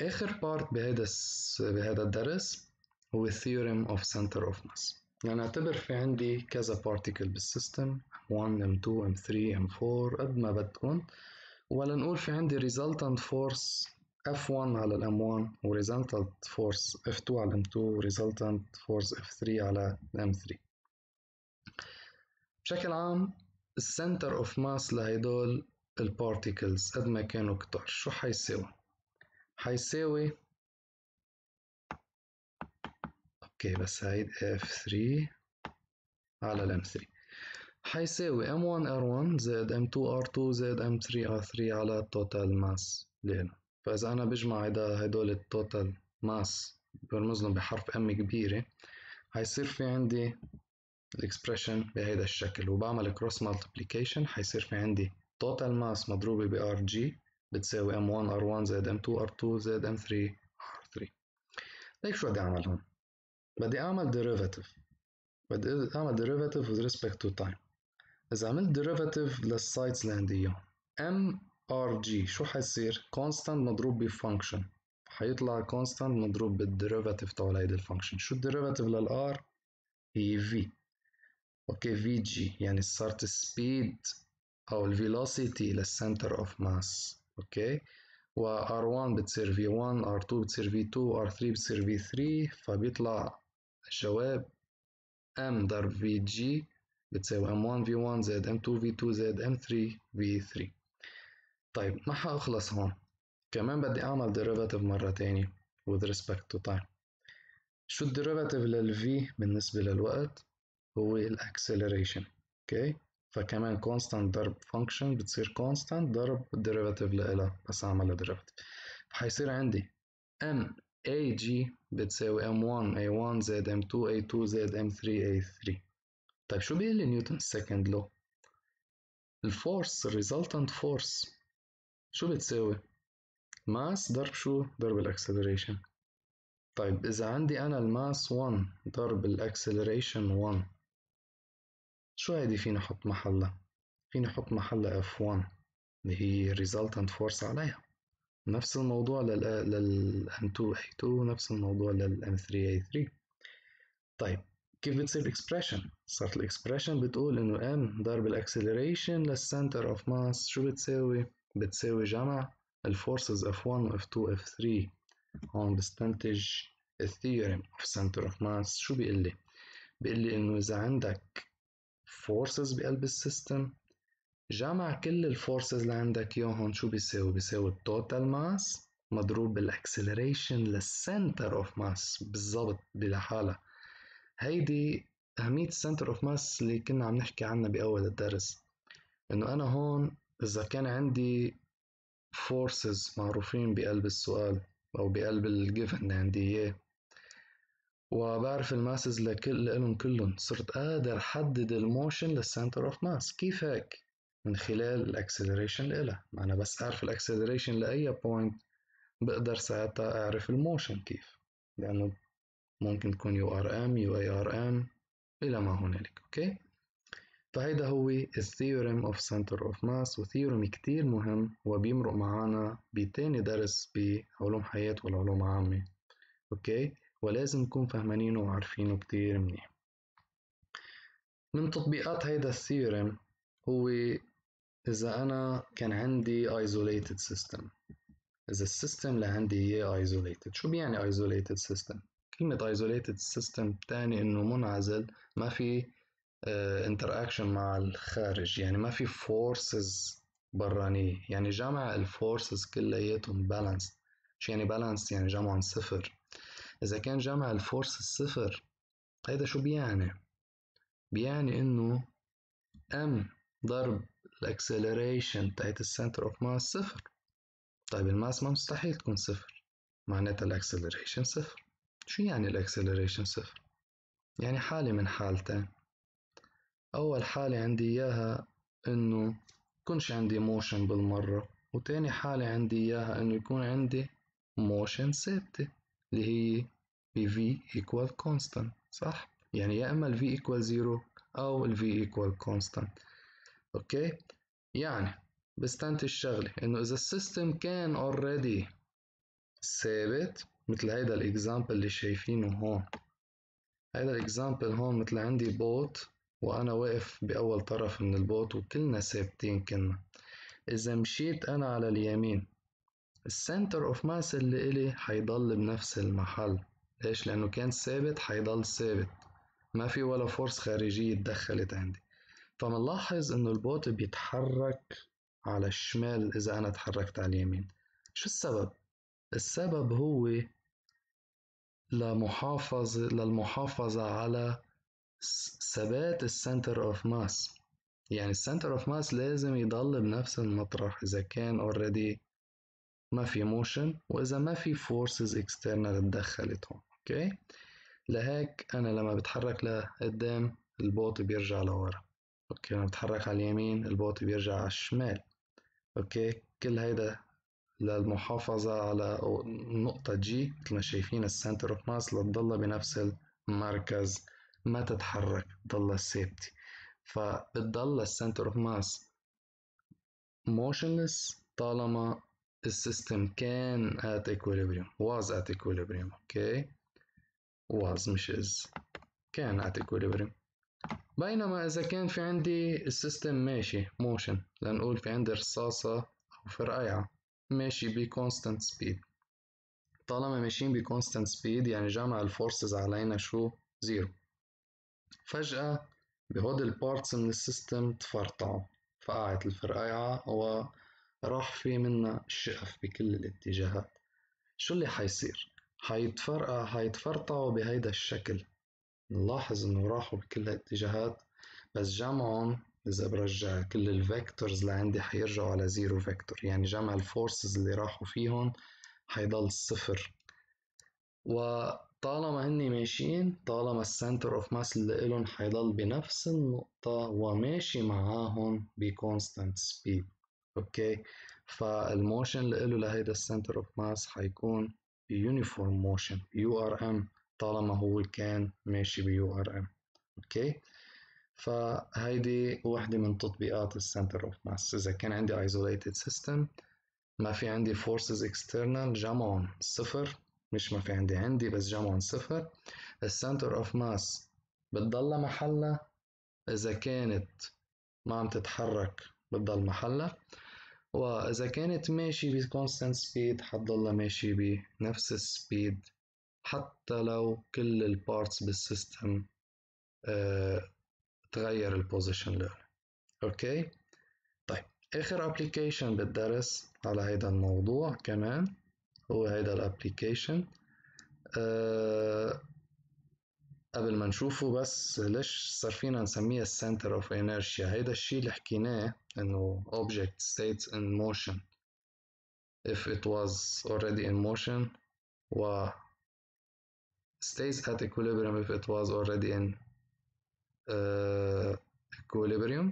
آخر part بهذا بهذا الدرس هو theorem of center of mass. يعني أعتبر في عندي كذا particle بال system M1 M2 M3 M4 قد ما بدكم ولا نقول في عندي resultant force F1 على ال M1 و resultant force F2 على ال M2 و resultant force F3 على ال M3 بشكل عام ال center of mass لهيدول ال particles قد ما كانوا كتار. شو حيساوي؟ حيساوي أوكي بس هيد F3 على ال M3 حيساوي M1 R1 زائد M2 R2 زائد M3 R3 على ال total mass لإله فإذا أنا بجمع هيدا هدول ال total mass برمز لهم بحرف M كبيرة. حيصير في عندي ال expression بهيدا الشكل. وبعمل cross multiplication حيصير في عندي total mass مضروبة ب RG بتساوي M1 R1 زائد M2 R2 زائد M3 R3 ليك شو بدي أعمل هون؟ بدي أعمل derivative. بدي أعمل derivative with respect to time. إذا عملت derivative لل sides اللي عندي إياهم M R G شو حيصير؟ constant مضروب ب function. حيطلع constant مضروب بال derivative تبع هيدي ال function شو ال derivative لل R؟ هي V. أوكي VG يعني صارت ال speed أو ال velocity لل center of mass أوكي؟ و R1 بتصير V1 R2 بتصير V2 R3 بتصير V3 فبيطلع الجواب M ضرب VG بتساوي M1 V1 زائد M2 V2 زائد M3 V3 طيب ما حأخلص هون؟ كمان بدي أعمل derivative مرة تانية with respect to time. شو ال derivative لل V بالنسبة للوقت؟ هو ال acceleration okay؟ فكمان constant ضرب function بتصير constant ضرب ال derivative لإلها بس اعملها derivative فحيصير عندي M aG بتساوي M 1 a 1 زائد M 2 a 2 زائد M 3 a 3 طيب شو بيقول لي نيوتن second law ال force ال resultant force شو بتساوي؟ mass ضرب شو؟ ضرب ال acceleration. طيب إذا عندي أنا ال mass 1 ضرب ال acceleration 1 شو هيدي فيني أحط محلها؟ فيني أحط محلها F1 اللي هي resultant force عليها نفس الموضوع لل M2A2 نفس الموضوع لل M3A3 طيب كيف بتصير ال expression؟ صارت ال expression بتقول إنه M ضرب ال acceleration لل center of mass شو بتساوي؟ بتساوي جمع ال forces F1 و F2 و F3 هون بستنتج ال theorem of center of mass شو بيقول لي؟ بيقول لي إنه إذا عندك forces بقلب ال system. جمع كل ال forces اللي عندك إياهم. شو بيساوي؟ بيساوي ال total mass مضروب بال acceleration لل center of mass بالضبط بلحالها هيدي أهمية ال center of mass اللي كنا عم نحكي عنها بأول الدرس. إنه أنا هون إذا كان عندي forces معروفين بقلب السؤال أو بقلب ال given اللي عندي إياه وبعرف ال masses لكل لهم كلهم. صرت قادر حدد ال motion لل center of mass كيف هيك من خلال ال acceleration لإلها أنا بس أعرف ال acceleration لأي point بقدر ساعتها أعرف ال motion كيف. لأنه ممكن تكون يو ار ام يو اي ار ام إلى ما هنالك. okay؟ فهيدا هو ال theorem of center of mass و theorem كتير مهم. وبيمرق معنا بتاني درس بعلوم حياة والعلوم عامة. okay؟ ولازم نكون فهمانينه وعارفينه كتير منيح. من تطبيقات هيدا ال theorem هو إذا أنا كان عندي isolated system. إذا ال system اللي عندي إياه isolated. شو بيعني isolated system؟ كلمة isolated system بتعني إنه منعزل ما في interaction مع الخارج. يعني ما في forces برانية يعني جمع ال forces كلياتهم balance شو يعني balance يعني جمعهم صفر. إذا كان جمع ال forces صفر هيدا شو بيعني؟ بيعني إنه M ضرب ال acceleration تاعت ال center of mass صفر طيب ال mass ما مستحيل تكون صفر معناتها ال acceleration صفر شو يعني ال acceleration صفر؟ يعني حالة من حالتين أول حالة عندي إياها إنه يكونش عندي motion بالمرة وتاني حالة عندي إياها إنه يكون عندي motion ثابتة اللي هي ب V equal constant صح؟ يعني يا إما ال V equal 0 أو ال V equal constant okay؟ يعني بستنتج شغلة إنه إذا ال system كان already ثابت مثل هيدا ال example اللي شايفينه هون هيدا ال example هون مثل عندي boat وأنا واقف بأول طرف من ال boat وكلنا ثابتين كنا إذا مشيت أنا على اليمين ال center of mass اللي إلي حيضل بنفس المحل. ليش؟ لأنه كان ثابت حيضل ثابت. ما في ولا فورس خارجية تدخلت عندي. فمنلاحظ إنه ال boat بيتحرك على الشمال إذا أنا تحركت على اليمين. شو السبب؟ السبب هو لمحافظة للمحافظة على ثبات ال center of mass يعني ال center of mass لازم يضل بنفس المطرح إذا كان already ما في motion وإذا ما في forces external تدخلت هون okay لهيك أنا لما بتحرك لقدام ال boat بيرجع لورا okay لما بتحرك على اليمين ال boat بيرجع على الشمال okay كل هيدا للمحافظة على نقطة G مثل ما شايفين ال center of mass لتضلها بنفس المركز ما تتحرك تضلها ثابتة فبتضل ال center of mass motionless طالما ال system كان at equilibrium was at equilibrium okay was مش is كان at equilibrium. بينما إذا كان في عندي ال system ماشي motion لنقول في عندي رصاصة أو فرقيعة ماشي ب constant speed. طالما ماشيين ب constant speed يعني جمع ال forces علينا شو؟ zero فجأة بهود ال parts من ال system تفرطعوا فقعت الفرقيعة وراح في منا شقف بكل الاتجاهات. شو اللي حيصير؟ حيتفرقع حيتفرطعوا بهيدا الشكل. نلاحظ إنه راحوا بكل الاتجاهات بس جمعهم إذا برجع كل ال vectors اللي عندي حيرجعوا على zero vector يعني جمع ال forces اللي راحوا فيهم حيضل صفر. وطالما هني ماشيين طالما ال center of mass اللي إلهم حيضل بنفس النقطة وماشي معاهم ب constant speed أوكي. فال motion اللي إله لهيدا ال center of mass حيكون uniform motion URM طالما هو كان ماشي ب URM. أوكي. فهيدي واحدة من تطبيقات السنتر اوف ماس إذا كان عندي isolated system ما في عندي forces external جمعهم صفر. مش ما في عندي عندي بس جمعهم صفر. ال center of mass بتضلها محلها إذا كانت ما عم تتحرك بتضل محلها وإذا كانت ماشي ب constant speed حتضلها ماشي بنفس ال speed حتى لو كل ال parts بال system آه تغير ال position له أوكي؟ طيب آخر application بالدرس على هيدا الموضوع كمان هو هيدا ال application أه قبل ما نشوفه بس ليش صار فينا نسميها ال center of inertia هيدا الشيء اللي حكيناه انه object states in motion if it was already in motion و stays at equilibrium if it was already in uh, equilibrium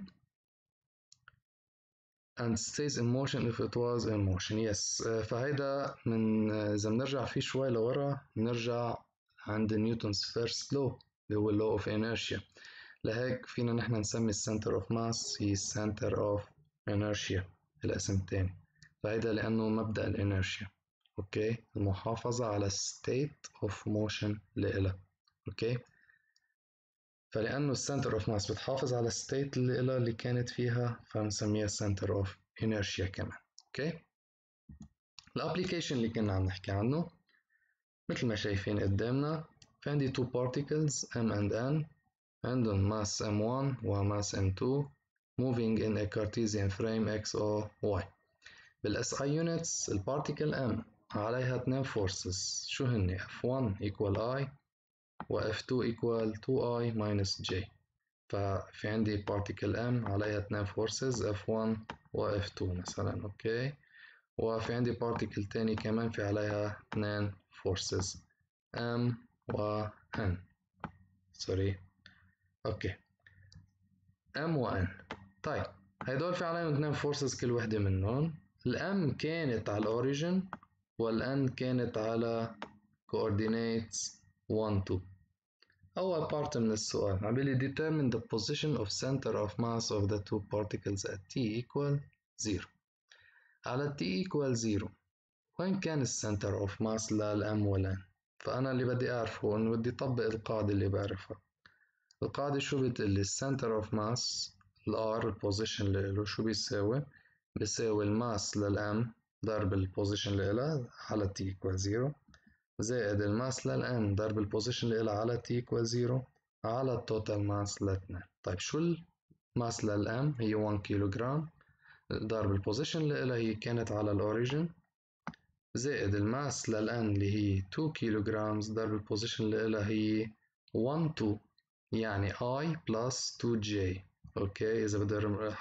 and stays in motion if it was in motion yes uh, فهيدا من إذا بنرجع فيه شوي لورا بنرجع عند نيوتنز فيرست لو اللي هو اللو اوف انيرشيا لهيك فينا نحن نسمي ال center of mass هي ال center of inertia الاسم الثاني فهيدا لأنه مبدأ ال inertia أوكي؟ المحافظة على state of motion اللي أوكي؟ فلأنه ال center of mass بتحافظ على ال state اللي إلها اللي كانت فيها فبنسميها center of inertia كمان. أوكي؟ ال application اللي كنا عم نحكي عنه مثل ما شايفين قدامنا في عندي two particles M and N. عندهم mass M1 و mass M2 moving in a Cartesian frame X O Y بال SI units ال particle M عليها اثنين forces شو هن F1 equal I و F2 equal 2I minus J ففي عندي particle M عليها اثنين forces F1 و F2 مثلا أوكي وفي عندي particle تاني كمان في عليها اثنين forces M و N sorry أوكي. M و N. طيب هيدول في عليهم اثنين forces كل وحدة منهم. ال M كانت على ال origin وال N كانت على coordinates 1 2 أول part من السؤال. عم بيقول determine the position of center of mass of the two particles at t equal 0 على t equal 0 وين كان ال center of mass لل M وال N فأنا اللي بدي أعرفه إنه بدي أطبق القاعدة اللي بعرفها. القاعدة شو بتقلي ال center of mass ال R ال position اللي له شو بيساوي؟ بيساوي ال mass لل M ضرب ال position اللي لها على t equal zero زائد ال mass لل N ضرب ال position اللي لها على t equal zero على ال total mass لاثنين طيب شو ال mass لل M هي 1 كيلو جرام ضرب ال position اللي لها هي كانت على ال origin زائد ال mass لل N اللي هي 2 كيلو جرام ضرب ال position اللي لها هي 1 2 يعني i plus 2j أوكي إذا بدي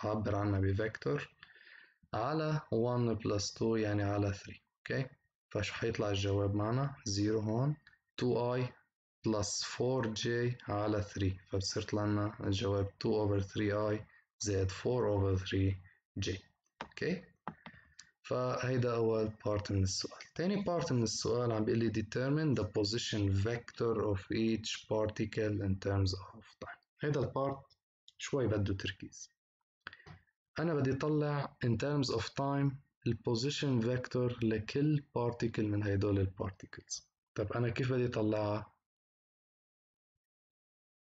أعبر عنها ب vector على 1 plus 2 يعني على 3 أوكي فشو حيطلع الجواب معنا. 0 هون. 2i plus 4j على 3 فبصير طلع لنا الجواب 2 over 3i زائد 4 over 3j أوكي فهيدا أول part من السؤال تاني part من السؤال عم بيقول لي determine the position vector of each particle in terms of time هيدا ال part شوي بده تركيز أنا بدي أطلع in terms of time ال position vector لكل particle من هيدول ال particles طب أنا كيف بدي أطلعها؟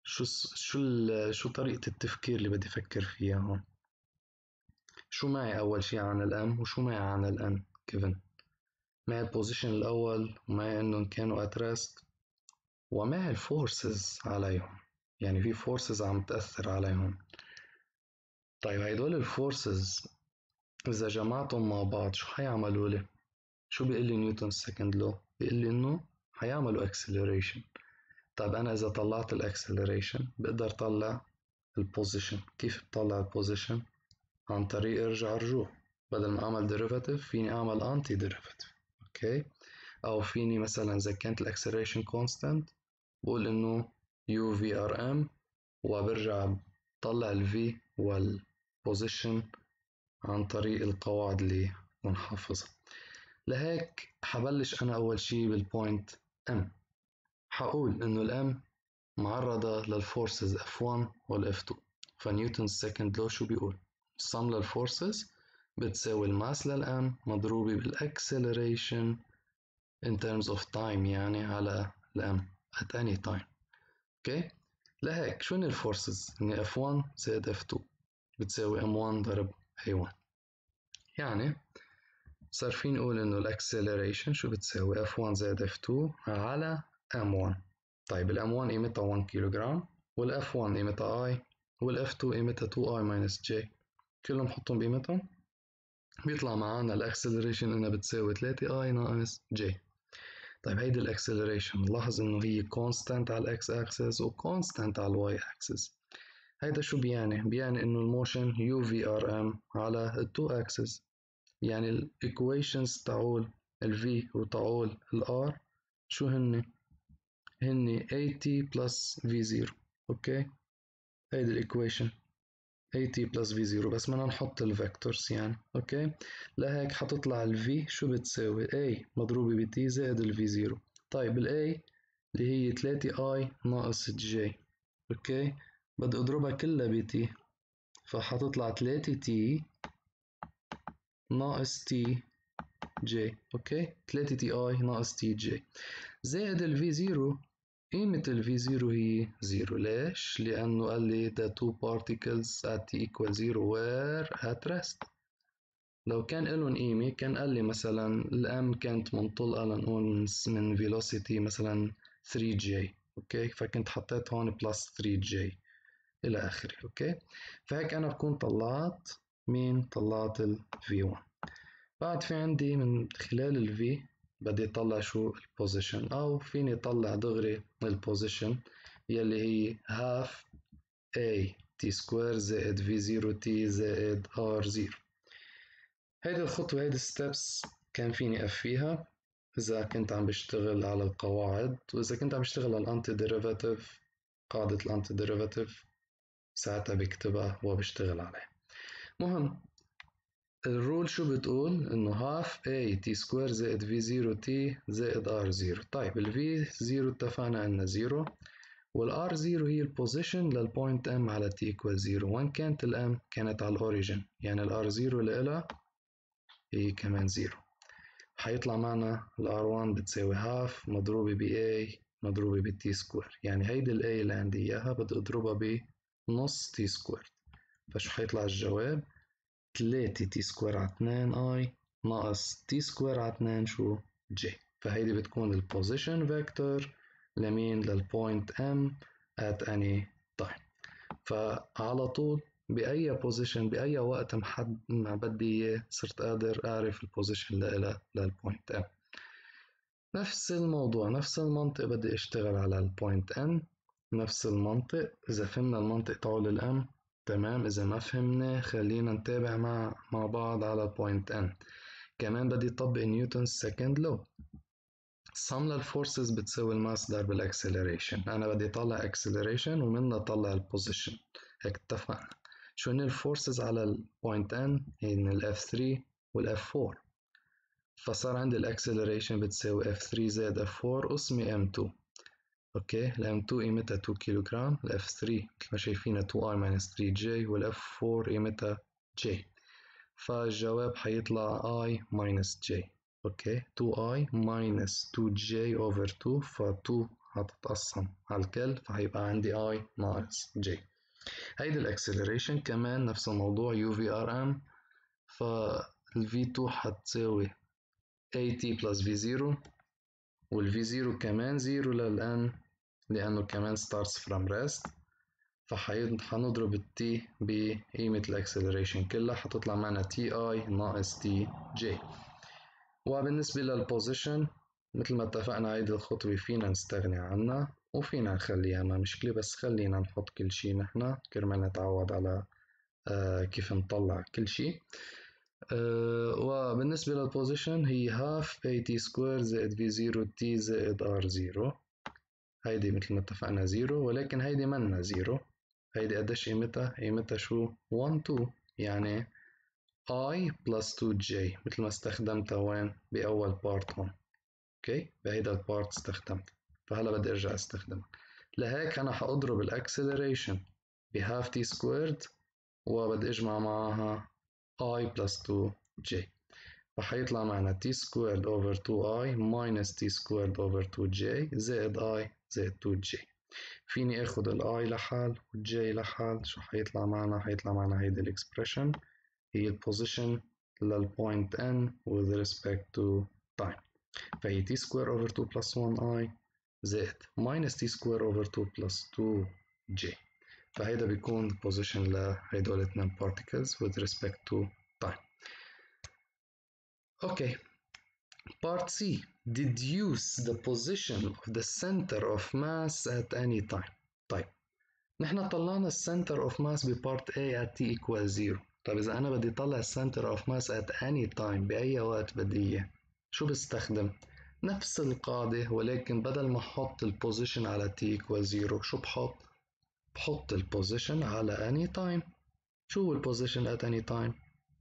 شو شو شو طريقة التفكير اللي بدي أفكر فيها هون؟ شو معي أول شي عن ال M وشو معي عن ال N كيفن معي ال position الأول ومعي إنهم كانوا at rest ومعي ال forces عليهم يعني في forces عم تأثر عليهم طيب هيدول ال forces إذا جمعتهم مع بعض شو حيعملوا لي؟ شو بيقول لي Newton second law؟ بيقول لي إنه حيعملوا acceleration طيب أنا إذا طلعت ال acceleration بقدر طلع ال position كيف بطلع ال position؟ عن طريق ارجع رجوع بدل ما أعمل derivative فيني أعمل antiderivative أوكي؟ أو فيني مثلا إذا كانت ال acceleration constant بقول إنه UVRM وبرجع بطلع ال V وال position عن طريق القواعد اللي بنحفظها لهيك حبلش أنا أول شي بال point M حقول إنه ال M معرضة لل forces F1 وال F2 ف Newton second law شو بيقول؟ Sum لل forces بتساوي ال mass لل M مضروبة بال acceleration in terms of time يعني على ال M at any time. أوكي لهيك شو هن ال forces هن F1 زائد F2 بتساوي M1 ضرب A1 يعني صار في نقول إنه ال acceleration شو بتساوي؟ F1 زائد F2 على M1 طيب ال M1 قيمتها 1 كيلوغرام وال F1 قيمتها I وال F2 قيمتها 2I minus J. كلهم حطهم بقيمتهم. بيطلع معنا ال acceleration انها بتساوي 3 I ناقص J طيب هيدي ال acceleration نلاحظ إنه هي constant على ال x axis و constant على ال y axis هيدا شو بيعني؟ بيعني إنه ال motion UVRM على ال two axes يعني ال equations تاعول ال V وتاعول ال R شو هن؟ هن AT plus V0 أوكي؟ هيدي ال equation AT plus V0 بس بدنا نحط ال vectors يعني. أوكي؟ لهيك حتطلع ال V. شو بتساوي؟ A مضروبة ب T زائد ال V0 طيب ال A اللي هي 3I ناقص J. أوكي؟ بدي أضربها كلها ب T فحتطلع 3T ناقص T J. أوكي؟ 3TI ناقص TJ زائد ال V0 قيمة ال V0 هي 0 ليش؟ لأنه قال لي the two particles at t equal 0 were at rest. لو كان لهم قيمة كان قال لي مثلا ال M كانت منطلقة لنقول من velocity مثلا 3j أوكي؟ فكنت حطيت هون plus 3j إلى آخره أوكي؟ فهيك أنا بكون طلعت مين؟ طلعت ال V1 بعد في عندي من خلال ال V بدي اطلع شو ال position أو فيني اطلع دغري ال position يلي هي half a t square زائد v 0 t زائد r 0 هيدي الخطوة هيدي ال steps كان فيني أفيها إذا كنت عم بشتغل على القواعد وإذا كنت عم بشتغل على ال anti derivative قاعدة ال anti derivative ساعتها بكتبها وبشتغل عليها. مهم. ال rule شو بتقول؟ إنه half a t square زائد v 0 t زائد r 0 طيب ال v 0 اتفقنا انها 0 وال r 0 هي ال position لل point m على t equal 0 وين كانت ال m كانت على ال origin يعني ال r 0 لإلها هي كمان 0 حيطلع معنا ال R1 بتساوي half مضروبة ب A مضروبة ب T square يعني هيدي ال A اللي عندي إياها بدي أضربها بنص T square فشو حيطلع الجواب؟ تلاتة T square على اتنين I ناقص T square على اتنين شو؟ J فهيدي بتكون ال position vector لمين؟ لل point M at any time فعلى طول بأي position بأي وقت محد ما بدي إياه صرت قادر أعرف ال position لإلها لل point M نفس الموضوع نفس المنطق بدي أشتغل على ال point N نفس المنطق إذا فهمنا المنطق تبع ال M تمام إذا ما فهمنا خلينا نتابع مع مع بعض على point N. كمان بدي أطبق نيوتن second law sum لل forces بتساوي ال mass ضرب ال acceleration. أنا بدي أطلع acceleration ومنها أطلع ال position هيك اتفقنا. شو هن ال forces على ال point N هن ال F3 وال F4 فصار عندي ال acceleration بتساوي F3 زائد F4 قسمي M2 أوكي ال M2 قيمتها 2 كيلو جرام ال F3 مثل ما شايفينها 2I minus 3J وال F4 قيمتها J فالجواب حيطلع I minus J أوكي 2I minus 2J over 2 ف 2 هتتقسم على الكل فهيبقى عندي I ناقص J هيدي ال acceleration كمان نفس الموضوع UVRM. فال V 2 حتساوي A T plus V 0 وال V 0 كمان 0 للان لأنه كمان starts from rest فحنضرب ال T بقيمة ال acceleration كلها حتطلع معنا T I ناقص T J وبالنسبة لل position مثل ما اتفقنا هيدي الخطوة فينا نستغني عنها وفينا نخليها ما مشكلة بس خلينا نحط كل شي نحنا كرمال نتعود على آه كيف نطلع كل شي. آه وبالنسبة لل position هي half A T square زائد V zero T زائد R zero هيدي مثل ما اتفقنا zero ولكن هيدي منا zero هيدي قديش قيمتها؟ قيمتها شو؟ 1 2 يعني i plus 2j مثل ما استخدمتها وين؟ بأول part هون أوكي بهيدا ال part استخدمتها فهلا بدي أرجع أستخدمها. لهيك أنا حأضرب ال acceleration. ب half T squared وبدي أجمع معها i plus 2j فحيطلع معنا t squared over 2i minus t squared over 2j زائد i زائد 2j فيني آخد ال i لحال وال j لحال شو حيطلع معنا حيطلع معنا هيدي ال expression هي ال position لل point n with respect to time فهي t square over 2 plus 1i زائد minus t square over 2 plus 2j فهيدا بيكون position لهيدول الاثنين particles with respect to time. Okay. Part C. Deduce the position of the center of mass at any time. طيب نحن طلعنا السنتر اوف ماس ببارت A at t equals 0 طيب إذا أنا بدي طلع ال center of mass at any time بأي وقت بدي إياه شو بستخدم؟ نفس القاعدة ولكن بدل ما أحط ال position على t equals 0 شو بحط؟ بحط ال position على any time شو هو ال position at any time؟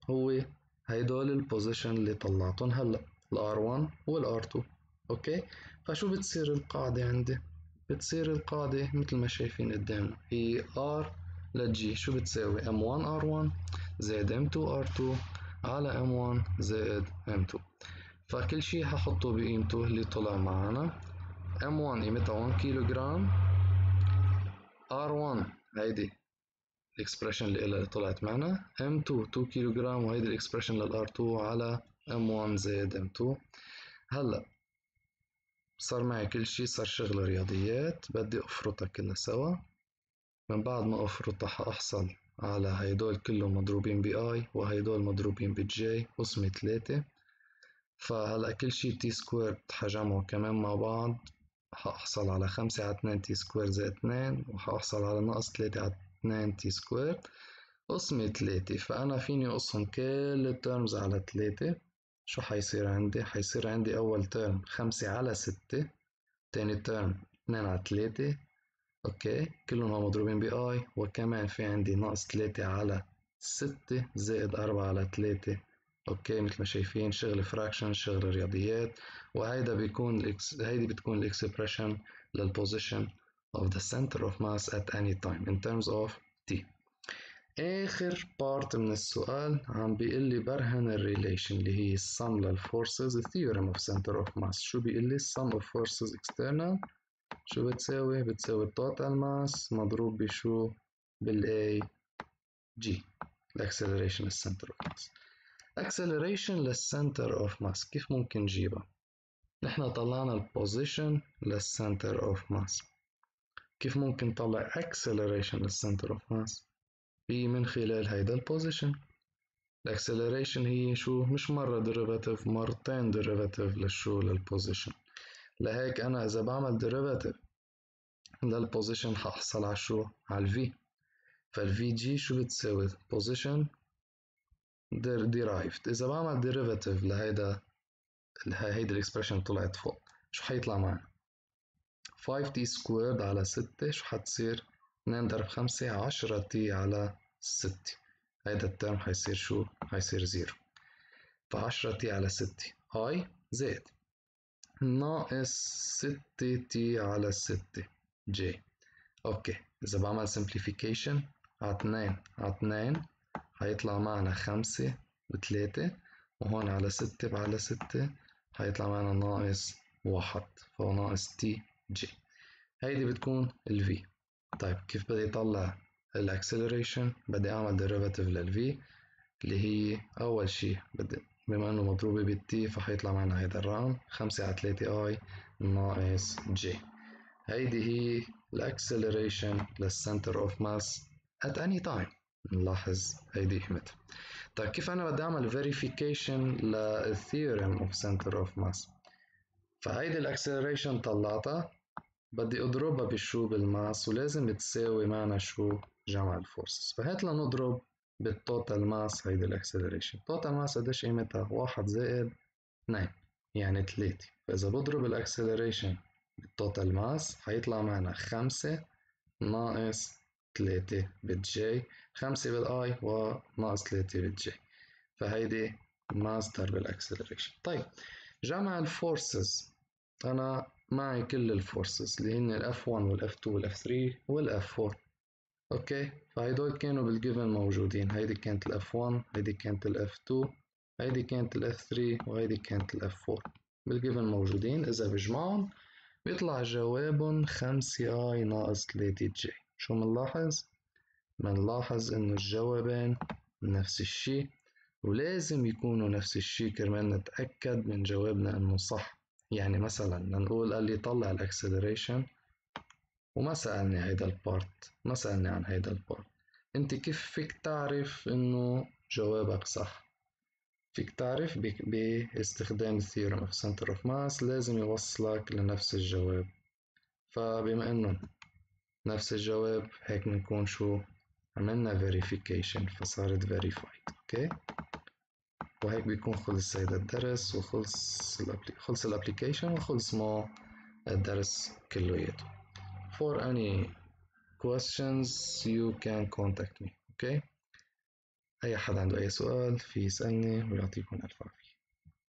هو هيدول ال position اللي طلعتهم هلأ ال R1 وال R2 أوكي؟ فشو بتصير القاعدة عندي؟ بتصير القاعدة مثل ما شايفين قدامنا هي R لل G شو بتساوي؟ M1 R1 زائد M2 R2 على M1 زائد M2 فكل شي هحطه بقيمته اللي طلع معنا. M1 قيمتها 1 كيلو جرام R1 هيدي ال expression اللي طلعت معنا. M2 2 كيلو جرام وهيدي ال expression لل R2 على M1 زائد M2 هلأ صار معي كل شي صار شغل رياضيات بدي أفرطها كلها سوا. من بعد ما أفرطها حأحصل على هيدول كلهم مضروبين ب I وهيدول مضروبين ب J قسمة ثلاثة فهلأ كل شي t square حجمعه كمان مع بعض. حأحصل على خمسة على اتنين t square زائد اتنين وحأحصل على ناقص تلاتة على اتنين t square. قسمة تلاتة فأنا فيني أقسم كل ال terms على تلاتة. شو حيصير عندي؟ حيصير عندي أول term خمسة على ستة تاني term اتنين على تلاتة okay كلهم مضروبين ب I وكمان في عندي ناقص تلاتة على ستة زائد أربعة على تلاتة okay مثل ما شايفين شغل fraction شغل رياضيات وهيدا بيكون. هيدي بتكون ال expression لل position of the center of mass at any time in terms of t آخر part من السؤال عم بيقول لي برهن ال relation اللي هي ال sum لل forces theorem of center of mass شو بيقول لي sum of forces external شو بتساوي؟ بتساوي ال total mass مضروب بشو؟ بال a G ال acceleration لل center of mass acceleration لل center of mass كيف ممكن نجيبها؟ نحن طلعنا ال position لل center of mass كيف ممكن نطلع acceleration لل center of mass؟ هي من خلال هيدا ال position ال acceleration هي شو؟ مش مرة derivative مرتين derivative للشو لل position لهيك أنا إذا بعمل derivative لل position حأحصل على شو؟ على ال V فال V G شو بتساوي؟ position derived. إذا بعمل derivative لهيدا هيدي ال expression طلعت فوق شو حيطلع معنا 5 t squared على 6 شو حتصير؟ 2 ضرب 5 10 t على 6 هيدا ال term حيصير شو؟ حيصير zero. فعشرة t على 6 I زائد. ناقص 6 t على 6 J okay. إذا بعمل simplification على 2 على 2 حيطلع معنا 5 و3 وهون على 6 على 6 حيطلع معنا ناقص 1 فهو ناقص t J هيدي بتكون ال V. طيب كيف بدي اطلع ال acceleration بدي اعمل derivative لل V اللي هي أول شي بدي بما إنه مضروبة بال t فحيطلع معنا هيدا الرقم خمسة على تلاتة I ناقص J هيدي هي ال acceleration لل center of mass at any time. نلاحظ هيدي قيمتها طيب كيف أنا بدي أعمل verification لل theorem of center of mass فهيدي ال acceleration طلعتها بدي أضربها بشو بال mass ولازم تساوي معنا شو؟ جمع ال forces فهات لنضرب بال total mass هيدي ال acceleration. total mass قديش قيمتها؟ واحد زائد اثنين يعني ثلاثة فإذا بضرب ال acceleration بال total mass حيطلع معنا خمسة ناقص ثلاثة بال J خمسة بال I وناقص ثلاثة بال J فهيدي mass ضرب ال acceleration. طيب جمع ال forces أنا معي كل ال forces اللي هن ال F1 وال F2 وال F3 وال F4 okay. فهيدول كانوا بال given موجودين. هيدي كانت ال F1 هيدي كانت ال F2 هيدي كانت ال F3 وهيدي كانت ال F4 بال given موجودين. إذا بجمعهم بيطلع جوابهم 5 I ناقص 3 J. شو منلاحظ؟ منلاحظ إنه الجوابين نفس الشي ولازم يكونوا نفس الشي كرمال نتأكد من جوابنا إنه صح. يعني مثلا نقول قال لي طلع ال acceleration وما سألني هيدا ال part ما سألني عن هيدا ال part. انت كيف فيك تعرف انه جوابك صح؟ فيك تعرف باستخدام ال theorem of center of mass لازم يوصلك لنفس الجواب. فبما انه نفس الجواب هيك بنكون شو؟ عملنا verification فصارت verified okay؟ وهيك بيكون خلص هيدا الدرس وخلص خلص الابليكيشن وخلص ما الدرس كلياته. for any questions you can contact me okay أي حد عنده أي سؤال في يسألني ويعطيكم ألف عافية